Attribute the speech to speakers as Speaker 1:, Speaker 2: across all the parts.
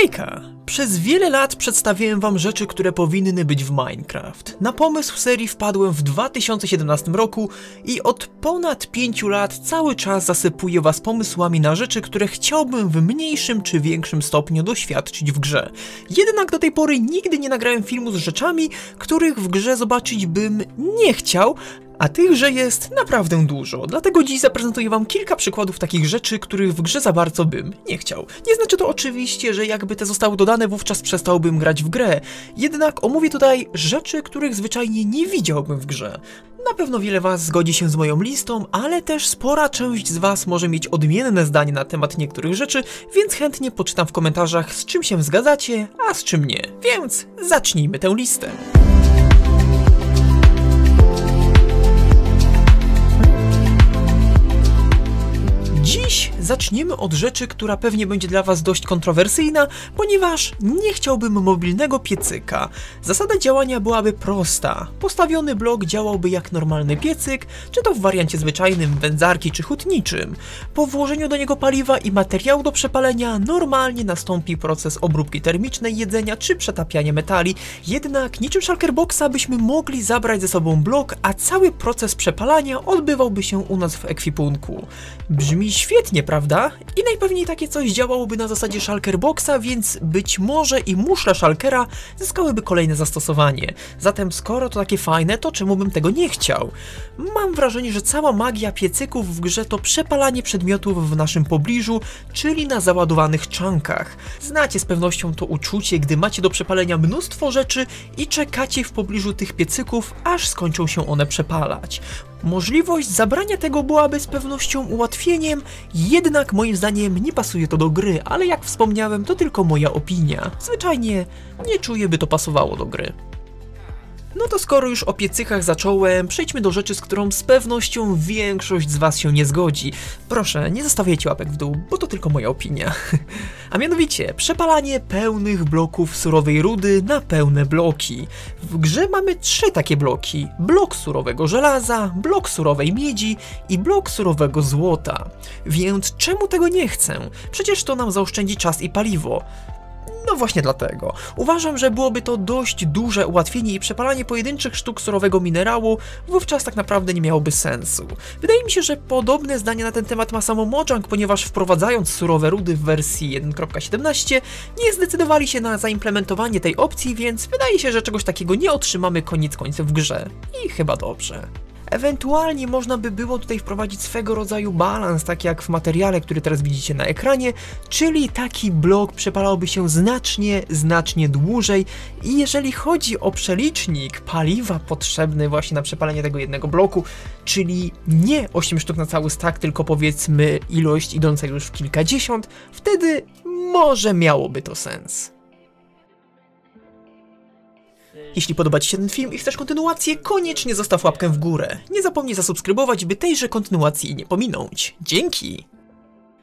Speaker 1: Hejka! Przez wiele lat przedstawiłem wam rzeczy, które powinny być w Minecraft. Na pomysł serii wpadłem w 2017 roku i od ponad 5 lat cały czas zasypuję was pomysłami na rzeczy, które chciałbym w mniejszym czy większym stopniu doświadczyć w grze. Jednak do tej pory nigdy nie nagrałem filmu z rzeczami, których w grze zobaczyć bym nie chciał, a tychże jest naprawdę dużo, dlatego dziś zaprezentuję wam kilka przykładów takich rzeczy, których w grze za bardzo bym nie chciał. Nie znaczy to oczywiście, że jakby te zostały dodane, wówczas przestałbym grać w grę. Jednak omówię tutaj rzeczy, których zwyczajnie nie widziałbym w grze. Na pewno wiele was zgodzi się z moją listą, ale też spora część z was może mieć odmienne zdanie na temat niektórych rzeczy, więc chętnie poczytam w komentarzach z czym się zgadzacie, a z czym nie. Więc zacznijmy tę listę. Zaczniemy od rzeczy, która pewnie będzie dla Was dość kontrowersyjna, ponieważ nie chciałbym mobilnego piecyka. Zasada działania byłaby prosta. Postawiony blok działałby jak normalny piecyk, czy to w wariancie zwyczajnym, wędzarki czy hutniczym. Po włożeniu do niego paliwa i materiału do przepalenia normalnie nastąpi proces obróbki termicznej jedzenia czy przetapiania metali, jednak niczym Shulkerboxa byśmy mogli zabrać ze sobą blok, a cały proces przepalania odbywałby się u nas w ekwipunku. Brzmi świetnie, prawda? I najpewniej takie coś działałoby na zasadzie Shulkerboxa, więc być może i muszle Shulkera zyskałyby kolejne zastosowanie. Zatem skoro to takie fajne, to czemu bym tego nie chciał? Mam wrażenie, że cała magia piecyków w grze to przepalanie przedmiotów w naszym pobliżu, czyli na załadowanych czankach. Znacie z pewnością to uczucie, gdy macie do przepalenia mnóstwo rzeczy i czekacie w pobliżu tych piecyków, aż skończą się one przepalać. Możliwość zabrania tego byłaby z pewnością ułatwieniem, jednak moim zdaniem nie pasuje to do gry, ale jak wspomniałem, to tylko moja opinia. Zwyczajnie nie czuję, by to pasowało do gry. No to skoro już o piecychach zacząłem, przejdźmy do rzeczy, z którą z pewnością większość z Was się nie zgodzi. Proszę, nie zostawiajcie łapek w dół, bo to tylko moja opinia. A mianowicie, przepalanie pełnych bloków surowej rudy na pełne bloki. W grze mamy trzy takie bloki. Blok surowego żelaza, blok surowej miedzi i blok surowego złota. Więc czemu tego nie chcę? Przecież to nam zaoszczędzi czas i paliwo. No właśnie dlatego. Uważam, że byłoby to dość duże ułatwienie i przepalanie pojedynczych sztuk surowego minerału wówczas tak naprawdę nie miałoby sensu. Wydaje mi się, że podobne zdanie na ten temat ma samo Mojang, ponieważ wprowadzając surowe rudy w wersji 1.17 nie zdecydowali się na zaimplementowanie tej opcji, więc wydaje się, że czegoś takiego nie otrzymamy koniec końców w grze. I chyba dobrze. Ewentualnie można by było tutaj wprowadzić swego rodzaju balans, tak jak w materiale, który teraz widzicie na ekranie, czyli taki blok przepalałby się znacznie, znacznie dłużej i jeżeli chodzi o przelicznik paliwa potrzebny właśnie na przepalenie tego jednego bloku, czyli nie 8 sztuk na cały stack, tylko powiedzmy ilość idąca już w kilkadziesiąt, wtedy może miałoby to sens. Jeśli podoba Ci się ten film i chcesz kontynuację, koniecznie zostaw łapkę w górę. Nie zapomnij zasubskrybować, by tejże kontynuacji nie pominąć. Dzięki!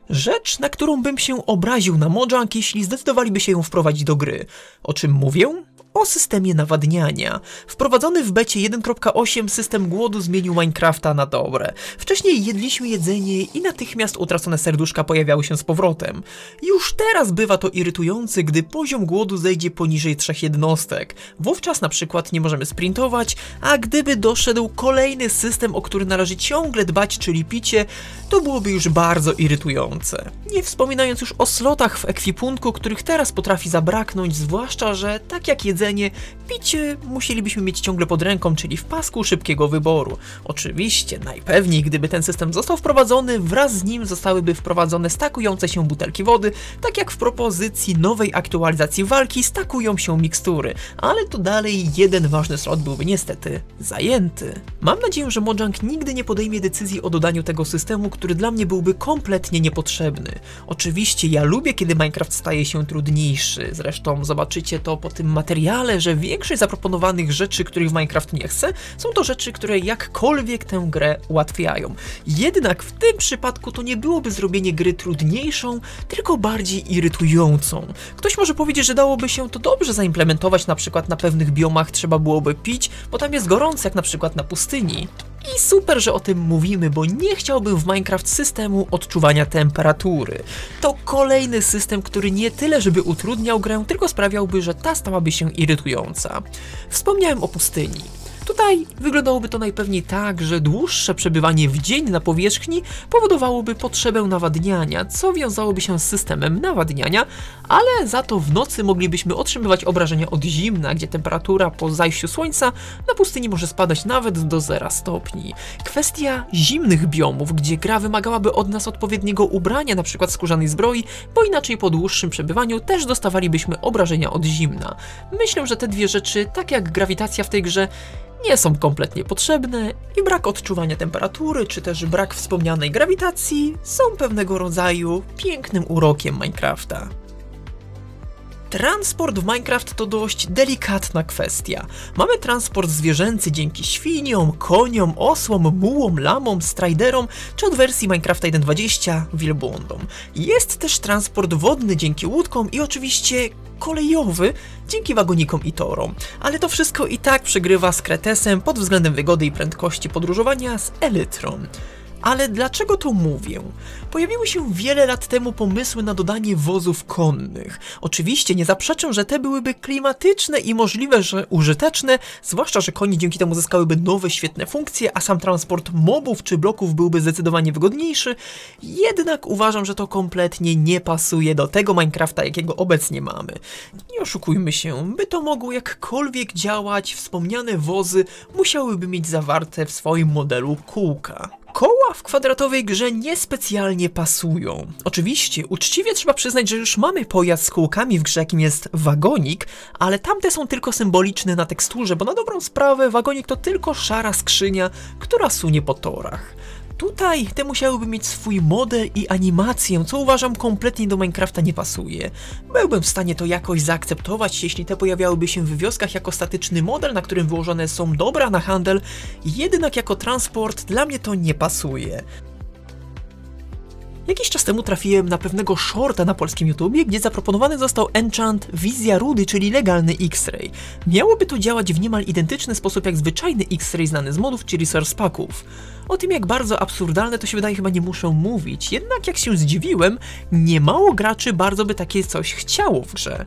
Speaker 1: Rzecz, na którą bym się obraził na Mojang, jeśli zdecydowaliby się ją wprowadzić do gry. O czym mówię? O systemie nawadniania. Wprowadzony w becie 1.8 system głodu zmienił Minecrafta na dobre. Wcześniej jedliśmy jedzenie i natychmiast utracone serduszka pojawiały się z powrotem. Już teraz bywa to irytujące, gdy poziom głodu zejdzie poniżej trzech jednostek. Wówczas na przykład nie możemy sprintować, a gdyby doszedł kolejny system, o który należy ciągle dbać, czyli picie, to byłoby już bardzo irytujące. Nie wspominając już o slotach w ekwipunku, których teraz potrafi zabraknąć, zwłaszcza, że tak jak jedzenie jedzenie, picie musielibyśmy mieć ciągle pod ręką, czyli w pasku szybkiego wyboru. Oczywiście, najpewniej gdyby ten system został wprowadzony, wraz z nim zostałyby wprowadzone stakujące się butelki wody, tak jak w propozycji nowej aktualizacji walki stakują się mikstury, ale to dalej jeden ważny slot byłby niestety zajęty. Mam nadzieję, że Mojang nigdy nie podejmie decyzji o dodaniu tego systemu, który dla mnie byłby kompletnie niepotrzebny. Oczywiście ja lubię, kiedy Minecraft staje się trudniejszy, zresztą zobaczycie to po tym materiale, ale że większość zaproponowanych rzeczy, których w Minecraft nie chce, są to rzeczy, które jakkolwiek tę grę ułatwiają. Jednak w tym przypadku to nie byłoby zrobienie gry trudniejszą, tylko bardziej irytującą. Ktoś może powiedzieć, że dałoby się to dobrze zaimplementować, na przykład na pewnych biomach trzeba byłoby pić, bo tam jest gorąco, jak na przykład na pustyni. I super, że o tym mówimy, bo nie chciałbym w Minecraft systemu odczuwania temperatury. To kolejny system, który nie tyle, żeby utrudniał grę, tylko sprawiałby, że ta stałaby się irytująca. Wspomniałem o pustyni. Tutaj wyglądałoby to najpewniej tak, że dłuższe przebywanie w dzień na powierzchni powodowałoby potrzebę nawadniania, co wiązałoby się z systemem nawadniania, ale za to w nocy moglibyśmy otrzymywać obrażenia od zimna, gdzie temperatura po zajściu słońca na pustyni może spadać nawet do 0 stopni. Kwestia zimnych biomów, gdzie gra wymagałaby od nas odpowiedniego ubrania, np. skórzanej zbroi, bo inaczej po dłuższym przebywaniu też dostawalibyśmy obrażenia od zimna. Myślę, że te dwie rzeczy, tak jak grawitacja w tej grze, nie są kompletnie potrzebne i brak odczuwania temperatury, czy też brak wspomnianej grawitacji są pewnego rodzaju pięknym urokiem Minecrafta. Transport w Minecraft to dość delikatna kwestia. Mamy transport zwierzęcy dzięki świniom, koniom, osłom, mułom, lamom, striderom, czy od wersji Minecrafta 1.20 wielbłądom. Jest też transport wodny dzięki łódkom i oczywiście kolejowy dzięki wagonikom i torom. Ale to wszystko i tak przegrywa z Kretesem pod względem wygody i prędkości podróżowania z Elytron. Ale dlaczego to mówię? Pojawiły się wiele lat temu pomysły na dodanie wozów konnych. Oczywiście nie zaprzeczę, że te byłyby klimatyczne i możliwe, że użyteczne, zwłaszcza, że konie dzięki temu zyskałyby nowe, świetne funkcje, a sam transport mobów czy bloków byłby zdecydowanie wygodniejszy. Jednak uważam, że to kompletnie nie pasuje do tego Minecrafta, jakiego obecnie mamy. Nie oszukujmy się, by to mogło jakkolwiek działać, wspomniane wozy musiałyby mieć zawarte w swoim modelu kółka. Koła w kwadratowej grze niespecjalnie pasują. Oczywiście, uczciwie trzeba przyznać, że już mamy pojazd z kółkami w grze, jakim jest wagonik, ale tamte są tylko symboliczne na teksturze, bo na dobrą sprawę wagonik to tylko szara skrzynia, która sunie po torach. Tutaj te musiałyby mieć swój model i animację, co uważam kompletnie do Minecrafta nie pasuje. Byłbym w stanie to jakoś zaakceptować, jeśli te pojawiałyby się w wioskach jako statyczny model, na którym wyłożone są dobra na handel, jednak jako transport dla mnie to nie pasuje. Jakiś czas temu trafiłem na pewnego shorta na polskim YouTubie, gdzie zaproponowany został enchant Wizja Rudy, czyli legalny X-Ray. Miałoby to działać w niemal identyczny sposób jak zwyczajny X-Ray znany z modów czy resource packów. O tym jak bardzo absurdalne to się wydaje chyba nie muszę mówić, jednak jak się zdziwiłem, niemało graczy bardzo by takie coś chciało w grze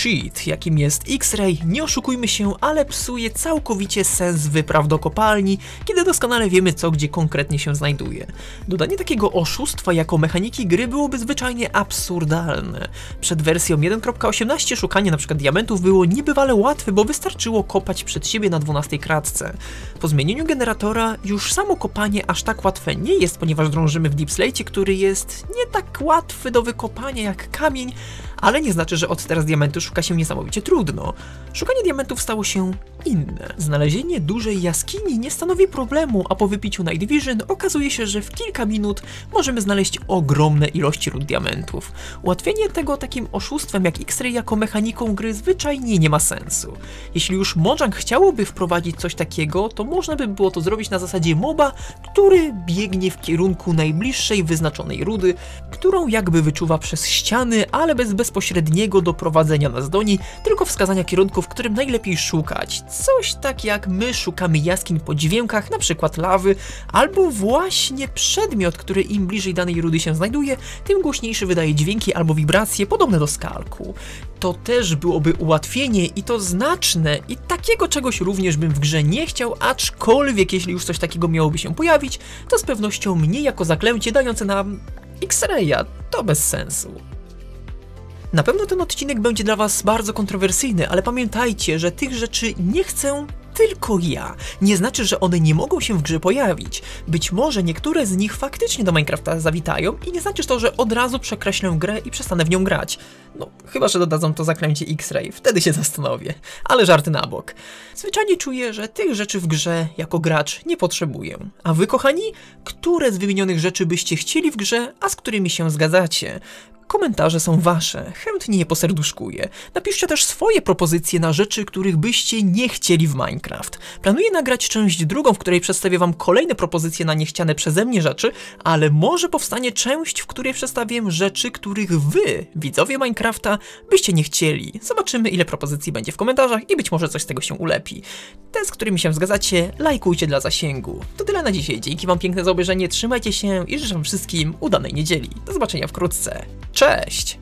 Speaker 1: cheat, jakim jest X-Ray, nie oszukujmy się, ale psuje całkowicie sens wypraw do kopalni, kiedy doskonale wiemy co gdzie konkretnie się znajduje. Dodanie takiego oszustwa jako mechaniki gry byłoby zwyczajnie absurdalne. Przed wersją 1.18 szukanie np. diamentów było niebywale łatwe, bo wystarczyło kopać przed siebie na 12 kratce. Po zmienieniu generatora już samo kopanie aż tak łatwe nie jest, ponieważ drążymy w Deep Slate, który jest nie tak łatwy do wykopania jak kamień, ale nie znaczy, że od teraz diamentu szuka się niesamowicie trudno. Szukanie diamentów stało się inne. Znalezienie dużej jaskini nie stanowi problemu, a po wypiciu Night Vision okazuje się, że w kilka minut możemy znaleźć ogromne ilości ród diamentów. Ułatwienie tego takim oszustwem jak X-Ray jako mechaniką gry zwyczajnie nie ma sensu. Jeśli już Mojang chciałoby wprowadzić coś takiego, to można by było to zrobić na zasadzie moba, który biegnie w kierunku najbliższej wyznaczonej rudy, którą jakby wyczuwa przez ściany, ale bez bezpośredniego doprowadzenia nas do niej, tylko wskazania kierunku, w którym najlepiej szukać. Coś tak jak my szukamy jaskiń po dźwiękach, na przykład lawy, albo właśnie przedmiot, który im bliżej danej rudy się znajduje, tym głośniejszy wydaje dźwięki albo wibracje podobne do skalku. To też byłoby ułatwienie i to znaczne i takiego czegoś również bym w grze nie chciał, aczkolwiek jeśli już coś takiego miałoby się pojawić, to z pewnością mnie jako zaklęcie dające nam X-Raya, to bez sensu. Na pewno ten odcinek będzie dla Was bardzo kontrowersyjny, ale pamiętajcie, że tych rzeczy nie chcę tylko ja. Nie znaczy, że one nie mogą się w grze pojawić. Być może niektóre z nich faktycznie do Minecrafta zawitają i nie znaczy to, że od razu przekreślę grę i przestanę w nią grać. No, chyba, że dodadzą to zaklęcie X-Ray, wtedy się zastanowię. Ale żarty na bok. Zwyczajnie czuję, że tych rzeczy w grze jako gracz nie potrzebuję. A wy, kochani, które z wymienionych rzeczy byście chcieli w grze, a z którymi się zgadzacie? Komentarze są wasze, chętnie je poserduszkuję. Napiszcie też swoje propozycje na rzeczy, których byście nie chcieli w Minecraft. Planuję nagrać część drugą, w której przedstawię wam kolejne propozycje na niechciane przeze mnie rzeczy, ale może powstanie część, w której przedstawię rzeczy, których wy, widzowie Minecrafta, byście nie chcieli. Zobaczymy ile propozycji będzie w komentarzach i być może coś z tego się ulepi. Te, z którymi się zgadzacie, lajkujcie dla zasięgu. To tyle na dzisiaj, dzięki wam piękne za obejrzenie, trzymajcie się i życzę wszystkim udanej niedzieli. Do zobaczenia wkrótce. Cześć!